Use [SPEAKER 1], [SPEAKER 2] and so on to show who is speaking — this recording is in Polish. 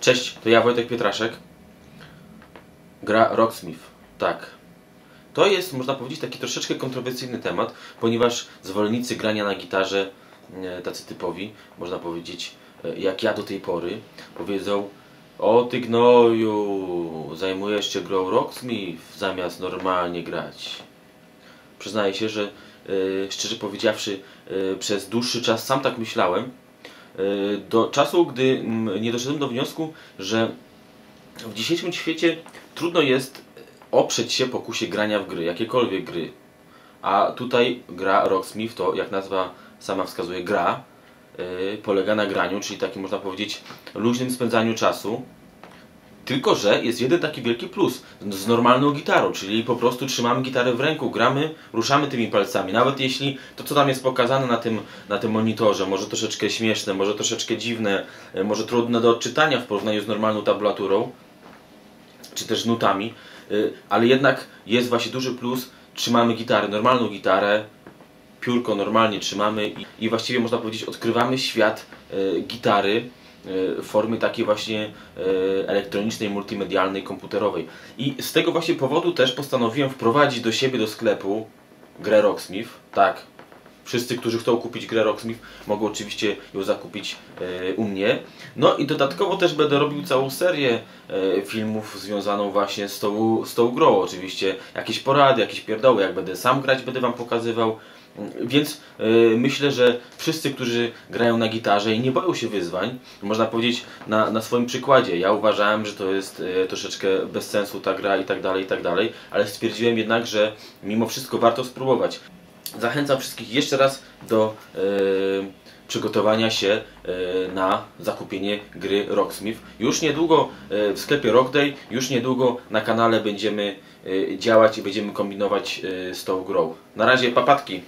[SPEAKER 1] Cześć, to ja Wojtek Pietraszek. Gra Rocksmith. Tak. To jest, można powiedzieć, taki troszeczkę kontrowersyjny temat, ponieważ zwolennicy grania na gitarze, e, tacy typowi, można powiedzieć, e, jak ja do tej pory, powiedzą o ty gnoju, zajmujesz się grą Rocksmith zamiast normalnie grać. Przyznaję się, że e, szczerze powiedziawszy, przez dłuższy czas sam tak myślałem, do czasu, gdy nie doszedłem do wniosku, że w dzisiejszym świecie trudno jest oprzeć się pokusie grania w gry, jakiekolwiek gry. A tutaj gra Rocksmith to, jak nazwa sama wskazuje, gra, yy, polega na graniu, czyli takim można powiedzieć luźnym spędzaniu czasu, tylko, że jest jeden taki wielki plus z normalną gitarą, czyli po prostu trzymamy gitarę w ręku, gramy, ruszamy tymi palcami. Nawet jeśli to, co tam jest pokazane na tym, na tym monitorze, może troszeczkę śmieszne, może troszeczkę dziwne, e, może trudne do odczytania w porównaniu z normalną tablaturą, czy też nutami, e, ale jednak jest właśnie duży plus. Trzymamy gitarę, normalną gitarę, piórko normalnie trzymamy i, i właściwie można powiedzieć odkrywamy świat y, gitary E, formy takiej właśnie e, elektronicznej, multimedialnej, komputerowej. I z tego właśnie powodu też postanowiłem wprowadzić do siebie do sklepu grę Rocksmith. Tak, wszyscy, którzy chcą kupić grę Rocksmith, mogą oczywiście ją zakupić e, u mnie. No i dodatkowo też będę robił całą serię filmów związaną właśnie z tą, z tą grą. Oczywiście jakieś porady, jakieś pierdoły, jak będę sam grać, będę Wam pokazywał. Więc yy, myślę, że wszyscy, którzy grają na gitarze i nie boją się wyzwań, można powiedzieć na, na swoim przykładzie. Ja uważałem, że to jest yy, troszeczkę bez sensu ta gra i tak dalej, i tak dalej, ale stwierdziłem jednak, że mimo wszystko warto spróbować. Zachęcam wszystkich jeszcze raz do yy, przygotowania się na zakupienie gry Rocksmith. Już niedługo w sklepie Rockday, już niedługo na kanale będziemy działać i będziemy kombinować z tą grą. Na razie papatki!